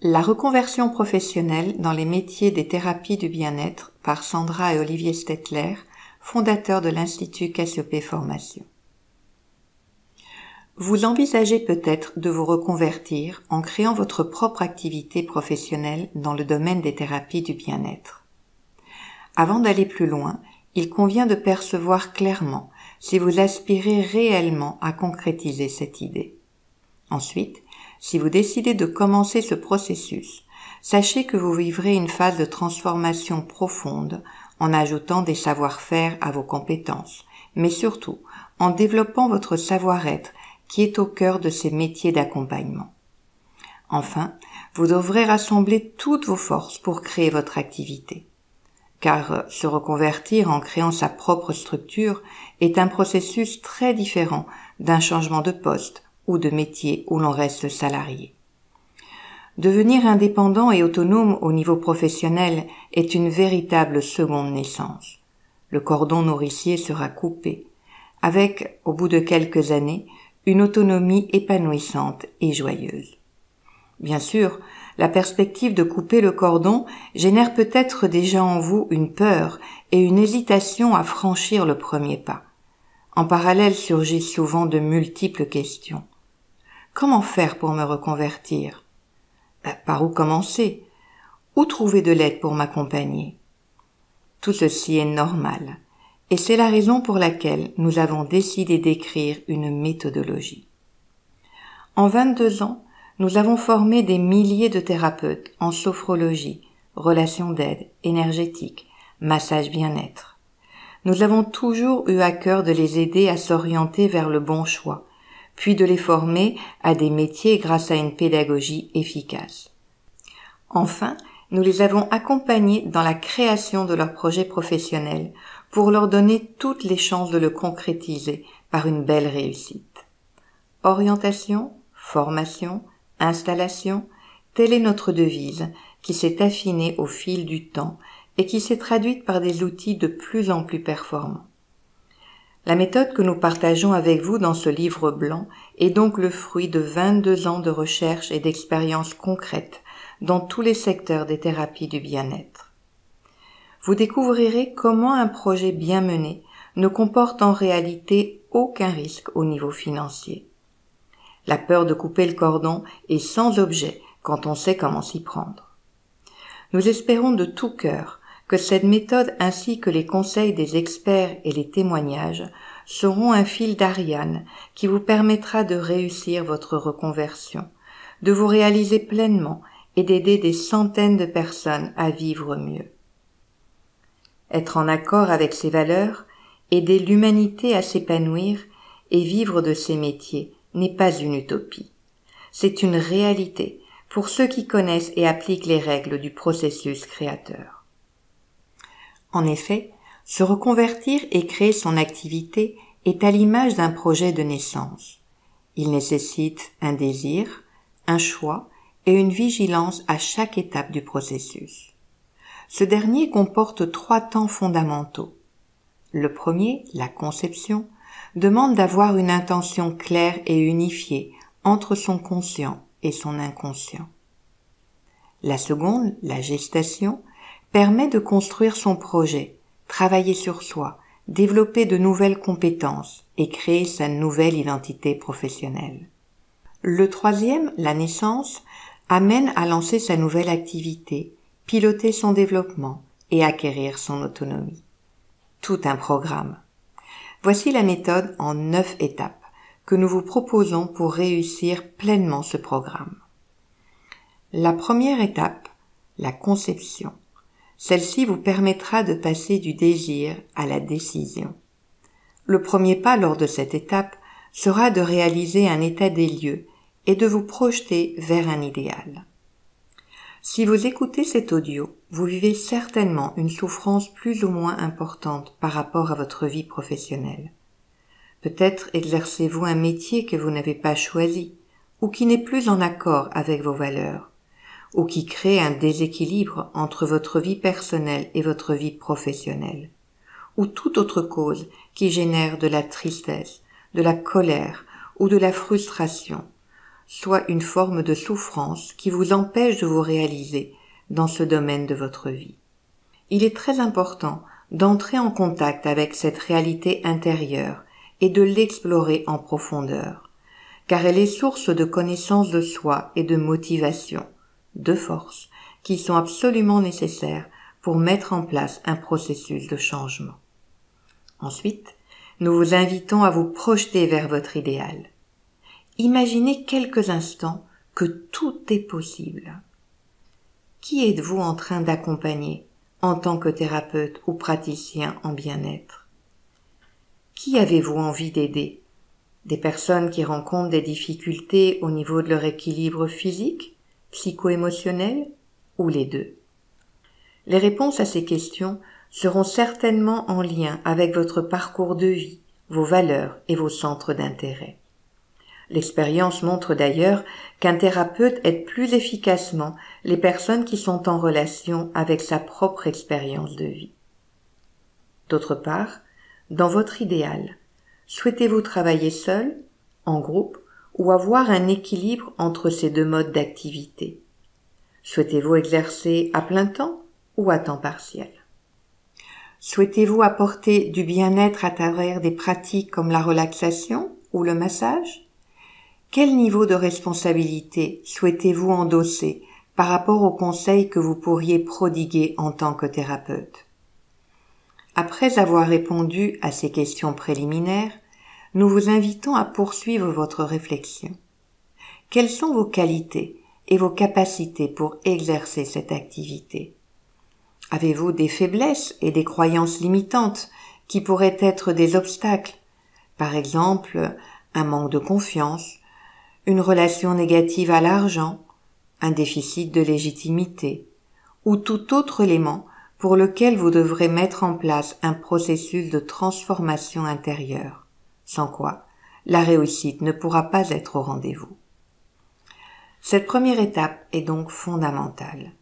La reconversion professionnelle dans les métiers des thérapies du bien-être par Sandra et Olivier Stetler, fondateurs de l'Institut Cassiopée Formation. Vous envisagez peut-être de vous reconvertir en créant votre propre activité professionnelle dans le domaine des thérapies du bien-être. Avant d'aller plus loin, il convient de percevoir clairement si vous aspirez réellement à concrétiser cette idée. Ensuite, si vous décidez de commencer ce processus, sachez que vous vivrez une phase de transformation profonde en ajoutant des savoir-faire à vos compétences, mais surtout en développant votre savoir-être qui est au cœur de ces métiers d'accompagnement. Enfin, vous devrez rassembler toutes vos forces pour créer votre activité. Car se reconvertir en créant sa propre structure est un processus très différent d'un changement de poste ou de métier où l'on reste salarié. Devenir indépendant et autonome au niveau professionnel est une véritable seconde naissance. Le cordon nourricier sera coupé, avec, au bout de quelques années, une autonomie épanouissante et joyeuse. Bien sûr, la perspective de couper le cordon génère peut-être déjà en vous une peur et une hésitation à franchir le premier pas. En parallèle surgissent souvent de multiples questions. Comment faire pour me reconvertir? Ben, Par où commencer? Où trouver de l'aide pour m'accompagner? Tout ceci est normal, et c'est la raison pour laquelle nous avons décidé d'écrire une méthodologie. En 22 ans, nous avons formé des milliers de thérapeutes en sophrologie, relations d'aide, énergétique, massage bien-être. Nous avons toujours eu à cœur de les aider à s'orienter vers le bon choix, puis de les former à des métiers grâce à une pédagogie efficace. Enfin, nous les avons accompagnés dans la création de leurs projets professionnels pour leur donner toutes les chances de le concrétiser par une belle réussite. Orientation, formation, installation, telle est notre devise qui s'est affinée au fil du temps et qui s'est traduite par des outils de plus en plus performants. La méthode que nous partageons avec vous dans ce livre blanc est donc le fruit de 22 ans de recherche et d'expériences concrètes dans tous les secteurs des thérapies du bien-être. Vous découvrirez comment un projet bien mené ne comporte en réalité aucun risque au niveau financier. La peur de couper le cordon est sans objet quand on sait comment s'y prendre. Nous espérons de tout cœur que cette méthode ainsi que les conseils des experts et les témoignages seront un fil d'Ariane qui vous permettra de réussir votre reconversion, de vous réaliser pleinement et d'aider des centaines de personnes à vivre mieux. Être en accord avec ses valeurs, aider l'humanité à s'épanouir et vivre de ses métiers n'est pas une utopie. C'est une réalité pour ceux qui connaissent et appliquent les règles du processus créateur. En effet, se reconvertir et créer son activité est à l'image d'un projet de naissance. Il nécessite un désir, un choix et une vigilance à chaque étape du processus. Ce dernier comporte trois temps fondamentaux. Le premier, la conception, demande d'avoir une intention claire et unifiée entre son conscient et son inconscient. La seconde, la gestation, permet de construire son projet, travailler sur soi, développer de nouvelles compétences et créer sa nouvelle identité professionnelle. Le troisième, la naissance, amène à lancer sa nouvelle activité, piloter son développement et acquérir son autonomie. Tout un programme. Voici la méthode en neuf étapes que nous vous proposons pour réussir pleinement ce programme. La première étape, la conception. Celle-ci vous permettra de passer du désir à la décision. Le premier pas lors de cette étape sera de réaliser un état des lieux et de vous projeter vers un idéal. Si vous écoutez cet audio, vous vivez certainement une souffrance plus ou moins importante par rapport à votre vie professionnelle. Peut-être exercez-vous un métier que vous n'avez pas choisi ou qui n'est plus en accord avec vos valeurs ou qui crée un déséquilibre entre votre vie personnelle et votre vie professionnelle, ou toute autre cause qui génère de la tristesse, de la colère ou de la frustration, soit une forme de souffrance qui vous empêche de vous réaliser dans ce domaine de votre vie. Il est très important d'entrer en contact avec cette réalité intérieure et de l'explorer en profondeur, car elle est source de connaissance de soi et de motivation, de force, qui sont absolument nécessaires pour mettre en place un processus de changement. Ensuite, nous vous invitons à vous projeter vers votre idéal. Imaginez quelques instants que tout est possible. Qui êtes-vous en train d'accompagner en tant que thérapeute ou praticien en bien-être? Qui avez-vous envie d'aider? Des personnes qui rencontrent des difficultés au niveau de leur équilibre physique, psycho-émotionnel ou les deux? Les réponses à ces questions seront certainement en lien avec votre parcours de vie, vos valeurs et vos centres d'intérêt. L'expérience montre d'ailleurs qu'un thérapeute aide plus efficacement les personnes qui sont en relation avec sa propre expérience de vie. D'autre part, dans votre idéal, souhaitez-vous travailler seul, en groupe, ou avoir un équilibre entre ces deux modes d'activité. Souhaitez-vous exercer à plein temps ou à temps partiel? Souhaitez-vous apporter du bien-être à travers des pratiques comme la relaxation ou le massage? Quel niveau de responsabilité souhaitez-vous endosser par rapport aux conseils que vous pourriez prodiguer en tant que thérapeute? Après avoir répondu à ces questions préliminaires, nous vous invitons à poursuivre votre réflexion. Quelles sont vos qualités et vos capacités pour exercer cette activité? Avez-vous des faiblesses et des croyances limitantes qui pourraient être des obstacles? Par exemple, un manque de confiance, une relation négative à l'argent, un déficit de légitimité, ou tout autre élément pour lequel vous devrez mettre en place un processus de transformation intérieure, sans quoi la réussite ne pourra pas être au rendez-vous. Cette première étape est donc fondamentale.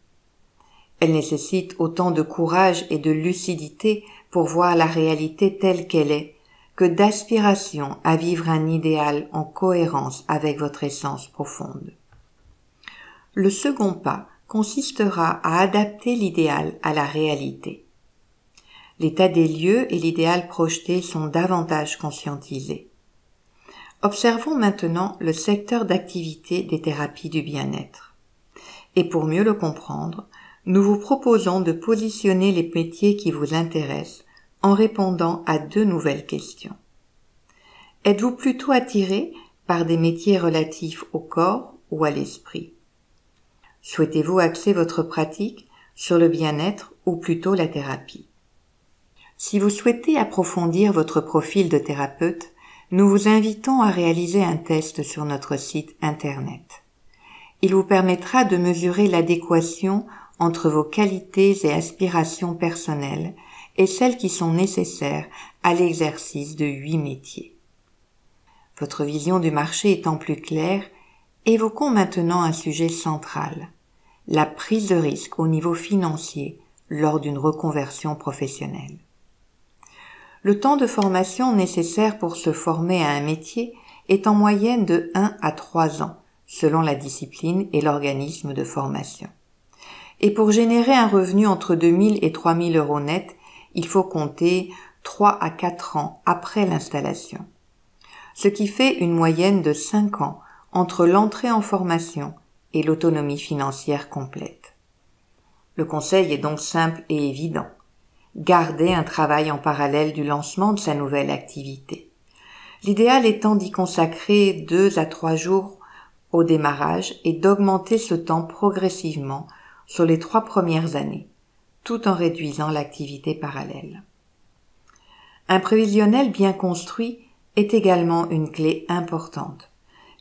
Elle nécessite autant de courage et de lucidité pour voir la réalité telle qu'elle est que d'aspiration à vivre un idéal en cohérence avec votre essence profonde. Le second pas consistera à adapter l'idéal à la réalité. L'état des lieux et l'idéal projeté sont davantage conscientisés. Observons maintenant le secteur d'activité des thérapies du bien-être. Et pour mieux le comprendre, nous vous proposons de positionner les métiers qui vous intéressent en répondant à deux nouvelles questions. Êtes-vous plutôt attiré par des métiers relatifs au corps ou à l'esprit? Souhaitez-vous axer votre pratique sur le bien-être ou plutôt la thérapie? Si vous souhaitez approfondir votre profil de thérapeute, nous vous invitons à réaliser un test sur notre site Internet. Il vous permettra de mesurer l'adéquation entre vos qualités et aspirations personnelles et celles qui sont nécessaires à l'exercice de huit métiers. Votre vision du marché étant plus claire, évoquons maintenant un sujet central, la prise de risque au niveau financier lors d'une reconversion professionnelle. Le temps de formation nécessaire pour se former à un métier est en moyenne de 1 à 3 ans, selon la discipline et l'organisme de formation. Et pour générer un revenu entre 2000 et 3000 euros net, il faut compter 3 à 4 ans après l'installation. Ce qui fait une moyenne de 5 ans entre l'entrée en formation et l'autonomie financière complète. Le conseil est donc simple et évident. Garder un travail en parallèle du lancement de sa nouvelle activité. L'idéal étant d'y consacrer deux à trois jours au démarrage et d'augmenter ce temps progressivement sur les trois premières années tout en réduisant l'activité parallèle. Un prévisionnel bien construit est également une clé importante,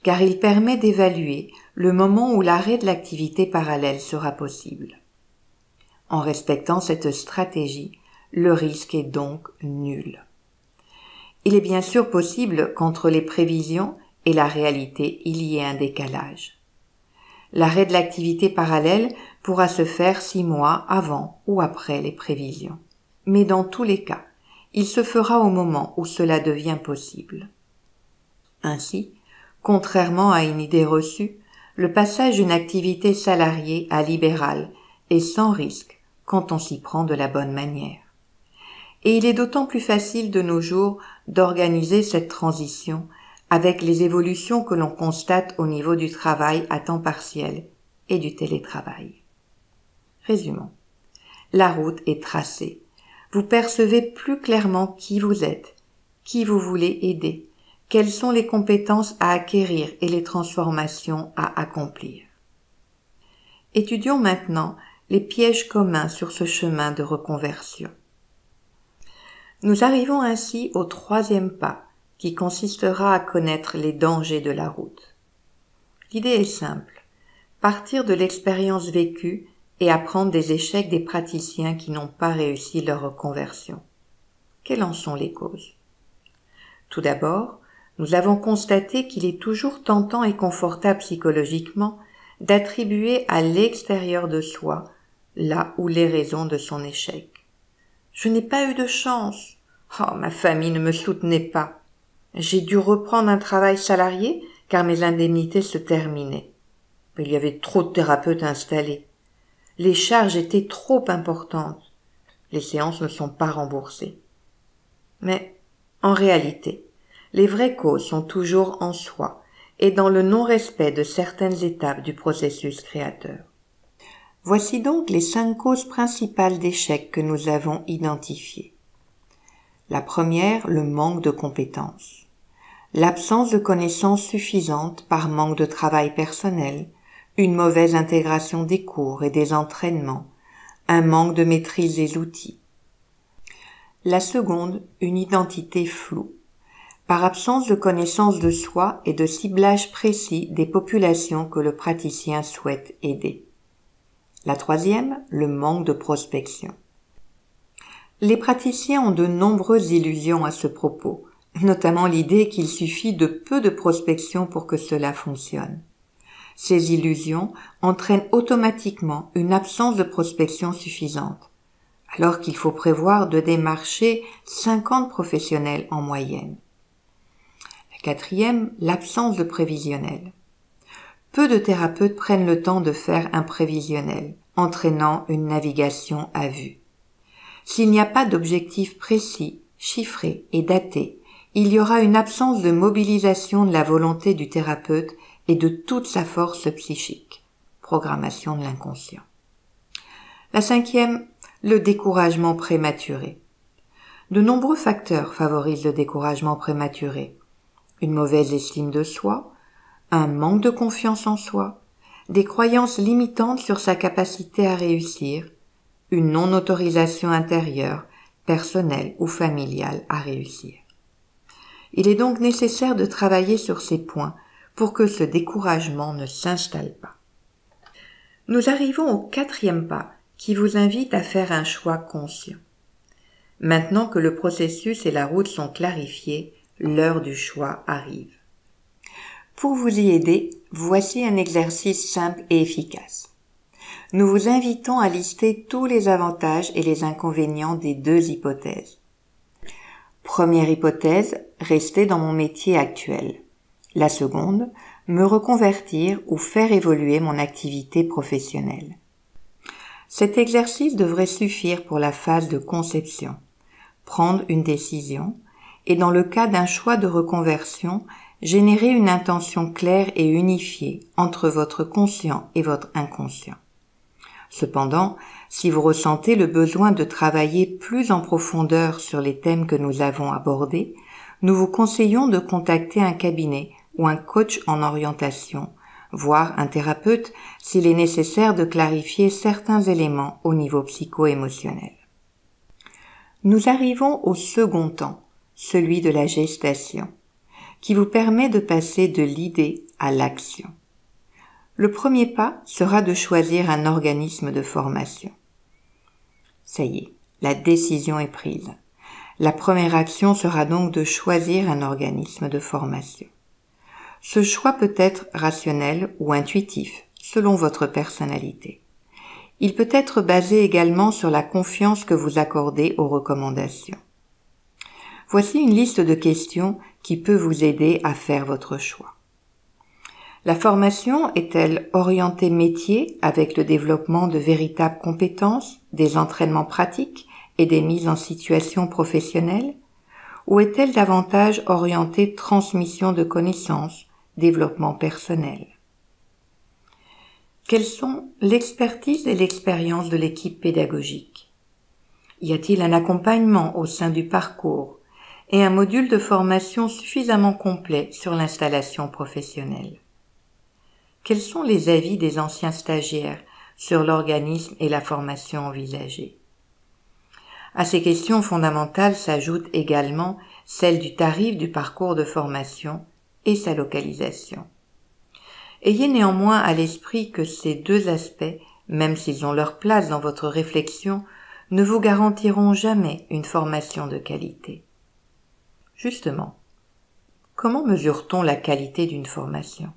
car il permet d'évaluer le moment où l'arrêt de l'activité parallèle sera possible. En respectant cette stratégie, le risque est donc nul. Il est bien sûr possible qu'entre les prévisions et la réalité il y ait un décalage. L'arrêt de l'activité parallèle pourra se faire six mois avant ou après les prévisions. Mais dans tous les cas, il se fera au moment où cela devient possible. Ainsi, Contrairement à une idée reçue, le passage d'une activité salariée à libérale est sans risque quand on s'y prend de la bonne manière. Et il est d'autant plus facile de nos jours d'organiser cette transition avec les évolutions que l'on constate au niveau du travail à temps partiel et du télétravail. Résumons. La route est tracée. Vous percevez plus clairement qui vous êtes, qui vous voulez aider, quelles sont les compétences à acquérir et les transformations à accomplir. Étudions maintenant les pièges communs sur ce chemin de reconversion. Nous arrivons ainsi au troisième pas, qui consistera à connaître les dangers de la route. L'idée est simple. Partir de l'expérience vécue et apprendre des échecs des praticiens qui n'ont pas réussi leur reconversion. Quelles en sont les causes? Tout d'abord, nous avons constaté qu'il est toujours tentant et confortable psychologiquement d'attribuer à l'extérieur de soi là où les raisons de son échec. Je n'ai pas eu de chance. Oh, ma famille ne me soutenait pas. J'ai dû reprendre un travail salarié car mes indemnités se terminaient. Il y avait trop de thérapeutes installés. Les charges étaient trop importantes. Les séances ne sont pas remboursées. Mais, en réalité, les vraies causes sont toujours en soi et dans le non-respect de certaines étapes du processus créateur. Voici donc les cinq causes principales d'échec que nous avons identifiées. La première, le manque de compétences. L'absence de connaissances suffisantes par manque de travail personnel, une mauvaise intégration des cours et des entraînements, un manque de maîtrise des outils. La seconde, une identité floue par absence de connaissance de soi et de ciblage précis des populations que le praticien souhaite aider. La troisième, le manque de prospection. Les praticiens ont de nombreuses illusions à ce propos, notamment l'idée qu'il suffit de peu de prospection pour que cela fonctionne. Ces illusions entraînent automatiquement une absence de prospection suffisante, alors qu'il faut prévoir de démarcher 50 professionnels en moyenne. Quatrième, l'absence de prévisionnel. Peu de thérapeutes prennent le temps de faire un prévisionnel, entraînant une navigation à vue. S'il n'y a pas d'objectif précis, chiffré et daté, il y aura une absence de mobilisation de la volonté du thérapeute et de toute sa force psychique. Programmation de l'inconscient. La cinquième, le découragement prématuré. De nombreux facteurs favorisent le découragement prématuré une mauvaise estime de soi, un manque de confiance en soi, des croyances limitantes sur sa capacité à réussir, une non-autorisation intérieure, personnelle ou familiale à réussir. Il est donc nécessaire de travailler sur ces points pour que ce découragement ne s'installe pas. Nous arrivons au quatrième pas qui vous invite à faire un choix conscient. Maintenant que le processus et la route sont clarifiés, l'heure du choix arrive. Pour vous y aider, voici un exercice simple et efficace. Nous vous invitons à lister tous les avantages et les inconvénients des deux hypothèses. Première hypothèse, rester dans mon métier actuel. La seconde, me reconvertir ou faire évoluer mon activité professionnelle. Cet exercice devrait suffire pour la phase de conception. Prendre une décision, et dans le cas d'un choix de reconversion, générer une intention claire et unifiée entre votre conscient et votre inconscient. Cependant, si vous ressentez le besoin de travailler plus en profondeur sur les thèmes que nous avons abordés, nous vous conseillons de contacter un cabinet ou un coach en orientation, voire un thérapeute s'il est nécessaire de clarifier certains éléments au niveau psycho-émotionnel. Nous arrivons au second temps, celui de la gestation, qui vous permet de passer de l'idée à l'action. Le premier pas sera de choisir un organisme de formation. Ça y est, la décision est prise. La première action sera donc de choisir un organisme de formation. Ce choix peut être rationnel ou intuitif, selon votre personnalité. Il peut être basé également sur la confiance que vous accordez aux recommandations. Voici une liste de questions qui peut vous aider à faire votre choix. La formation est-elle orientée métier avec le développement de véritables compétences, des entraînements pratiques et des mises en situation professionnelle? Ou est-elle davantage orientée transmission de connaissances, développement personnel? Quelles sont l'expertise et l'expérience de l'équipe pédagogique? Y a-t-il un accompagnement au sein du parcours? Et un module de formation suffisamment complet sur l'installation professionnelle Quels sont les avis des anciens stagiaires sur l'organisme et la formation envisagée? À ces questions fondamentales s'ajoute également celle du tarif du parcours de formation et sa localisation. Ayez néanmoins à l'esprit que ces deux aspects, même s'ils ont leur place dans votre réflexion, ne vous garantiront jamais une formation de qualité. Justement, comment mesure-t-on la qualité d'une formation?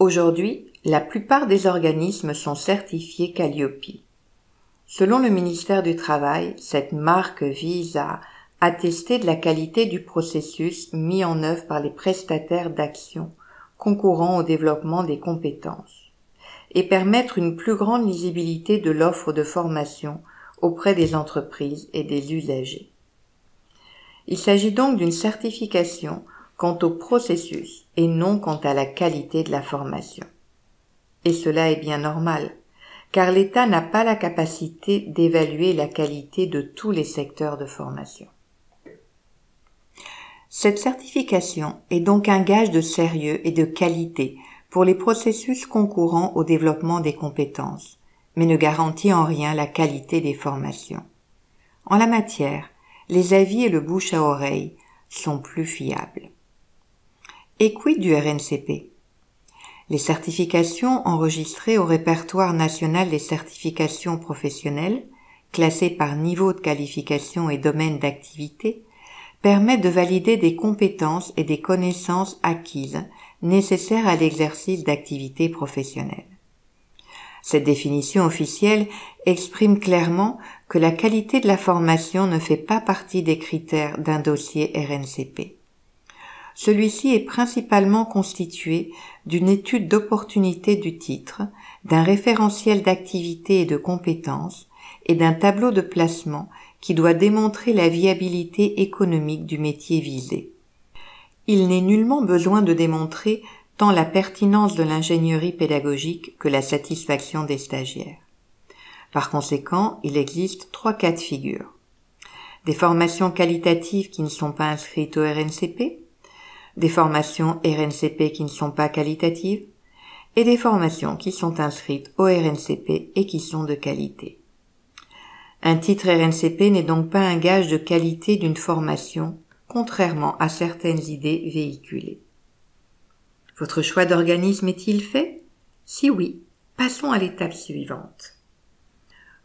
Aujourd'hui, la plupart des organismes sont certifiés Calliope. Selon le ministère du Travail, cette marque vise à attester de la qualité du processus mis en œuvre par les prestataires d'action concourant au développement des compétences et permettre une plus grande lisibilité de l'offre de formation auprès des entreprises et des usagers. Il s'agit donc d'une certification quant au processus et non quant à la qualité de la formation. Et cela est bien normal, car l'État n'a pas la capacité d'évaluer la qualité de tous les secteurs de formation. Cette certification est donc un gage de sérieux et de qualité pour les processus concourant au développement des compétences, mais ne garantit en rien la qualité des formations. En la matière, les avis et le bouche à oreille sont plus fiables. Et du RNCP Les certifications enregistrées au répertoire national des certifications professionnelles, classées par niveau de qualification et domaine d'activité, permettent de valider des compétences et des connaissances acquises nécessaires à l'exercice d'activités professionnelles. Cette définition officielle exprime clairement que la qualité de la formation ne fait pas partie des critères d'un dossier RNCP. Celui-ci est principalement constitué d'une étude d'opportunité du titre, d'un référentiel d'activité et de compétences et d'un tableau de placement qui doit démontrer la viabilité économique du métier visé. Il n'est nullement besoin de démontrer tant la pertinence de l'ingénierie pédagogique que la satisfaction des stagiaires. Par conséquent, il existe trois cas de figure. Des formations qualitatives qui ne sont pas inscrites au RNCP, des formations RNCP qui ne sont pas qualitatives, et des formations qui sont inscrites au RNCP et qui sont de qualité. Un titre RNCP n'est donc pas un gage de qualité d'une formation, contrairement à certaines idées véhiculées. Votre choix d'organisme est-il fait? Si oui, passons à l'étape suivante.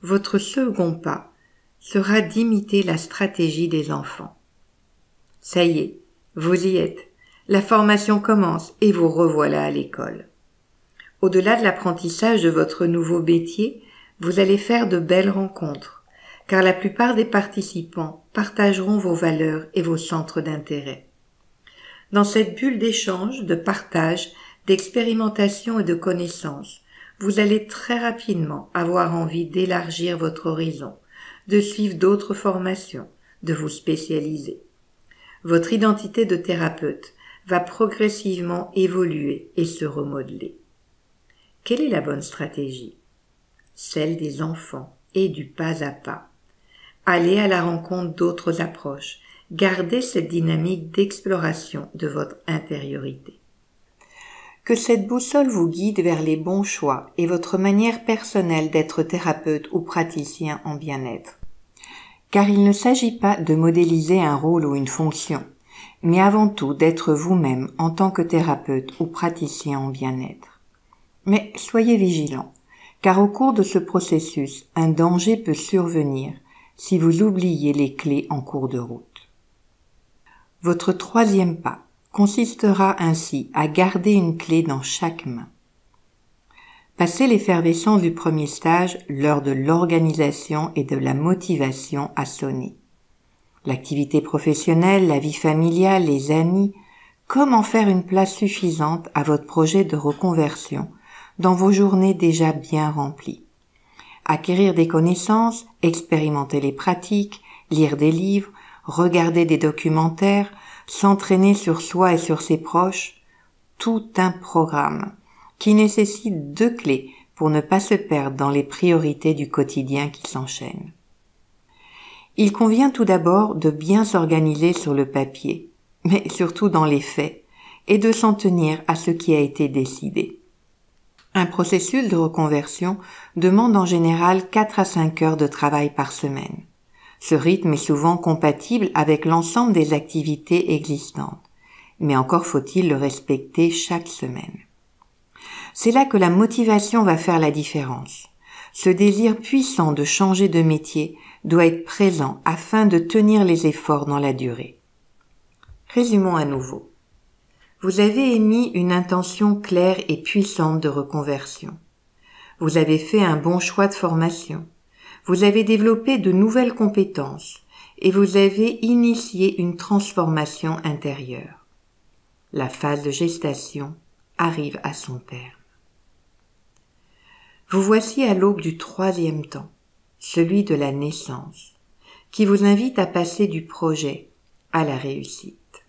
Votre second pas sera d'imiter la stratégie des enfants. Ça y est, vous y êtes. La formation commence et vous revoilà à l'école. Au-delà de l'apprentissage de votre nouveau métier, vous allez faire de belles rencontres, car la plupart des participants partageront vos valeurs et vos centres d'intérêt. Dans cette bulle d'échange, de partage, d'expérimentation et de connaissance, vous allez très rapidement avoir envie d'élargir votre horizon, de suivre d'autres formations, de vous spécialiser. Votre identité de thérapeute va progressivement évoluer et se remodeler. Quelle est la bonne stratégie? Celle des enfants et du pas à pas. Allez à la rencontre d'autres approches, Gardez cette dynamique d'exploration de votre intériorité. Que cette boussole vous guide vers les bons choix et votre manière personnelle d'être thérapeute ou praticien en bien-être. Car il ne s'agit pas de modéliser un rôle ou une fonction, mais avant tout d'être vous-même en tant que thérapeute ou praticien en bien-être. Mais soyez vigilants, car au cours de ce processus, un danger peut survenir si vous oubliez les clés en cours de route. Votre troisième pas consistera ainsi à garder une clé dans chaque main. Passez l'effervescence du premier stage, l'heure de l'organisation et de la motivation a sonné. L'activité professionnelle, la vie familiale, les amis, comment faire une place suffisante à votre projet de reconversion dans vos journées déjà bien remplies? Acquérir des connaissances, expérimenter les pratiques, lire des livres, regarder des documentaires, s'entraîner sur soi et sur ses proches, tout un programme qui nécessite deux clés pour ne pas se perdre dans les priorités du quotidien qui s'enchaînent. Il convient tout d'abord de bien s'organiser sur le papier, mais surtout dans les faits, et de s'en tenir à ce qui a été décidé. Un processus de reconversion demande en général 4 à 5 heures de travail par semaine. Ce rythme est souvent compatible avec l'ensemble des activités existantes, mais encore faut-il le respecter chaque semaine. C'est là que la motivation va faire la différence. Ce désir puissant de changer de métier doit être présent afin de tenir les efforts dans la durée. Résumons à nouveau. Vous avez émis une intention claire et puissante de reconversion. Vous avez fait un bon choix de formation. Vous avez développé de nouvelles compétences et vous avez initié une transformation intérieure. La phase de gestation arrive à son terme. Vous voici à l'aube du troisième temps, celui de la naissance, qui vous invite à passer du projet à la réussite.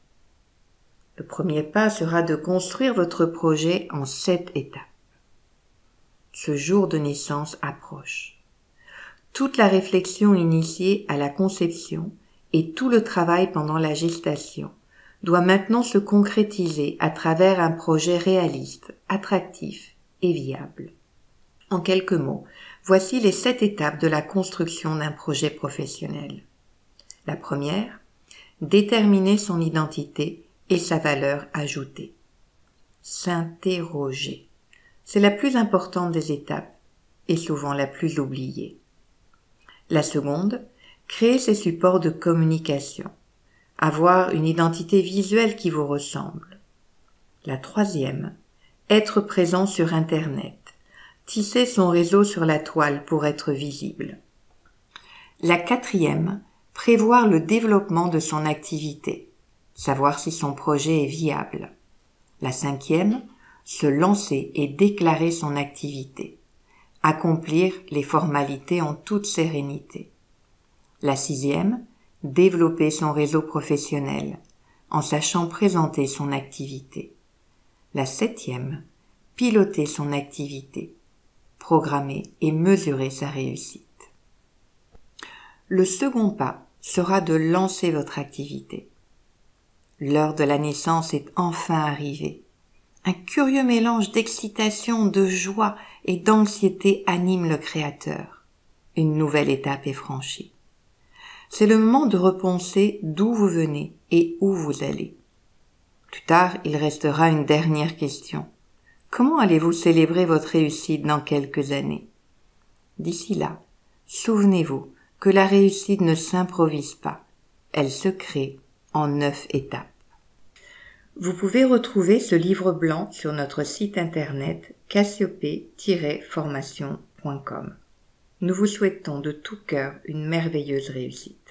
Le premier pas sera de construire votre projet en sept étapes. Ce jour de naissance approche. Toute la réflexion initiée à la conception et tout le travail pendant la gestation doit maintenant se concrétiser à travers un projet réaliste, attractif et viable. En quelques mots, voici les sept étapes de la construction d'un projet professionnel. La première, déterminer son identité et sa valeur ajoutée. S'interroger. C'est la plus importante des étapes et souvent la plus oubliée. La seconde, créer ses supports de communication. Avoir une identité visuelle qui vous ressemble. La troisième, être présent sur Internet. Tisser son réseau sur la toile pour être visible. La quatrième, prévoir le développement de son activité savoir si son projet est viable. La cinquième, se lancer et déclarer son activité. Accomplir les formalités en toute sérénité. La sixième, développer son réseau professionnel en sachant présenter son activité. La septième, piloter son activité, programmer et mesurer sa réussite. Le second pas sera de lancer votre activité. L'heure de la naissance est enfin arrivée. Un curieux mélange d'excitation, de joie et d'anxiété anime le Créateur. Une nouvelle étape est franchie. C'est le moment de repenser d'où vous venez et où vous allez. Plus tard, il restera une dernière question. Comment allez-vous célébrer votre réussite dans quelques années? D'ici là, souvenez-vous que la réussite ne s'improvise pas, elle se crée en neuf étapes. Vous pouvez retrouver ce livre blanc sur notre site internet cassiope-formation.com. Nous vous souhaitons de tout cœur une merveilleuse réussite.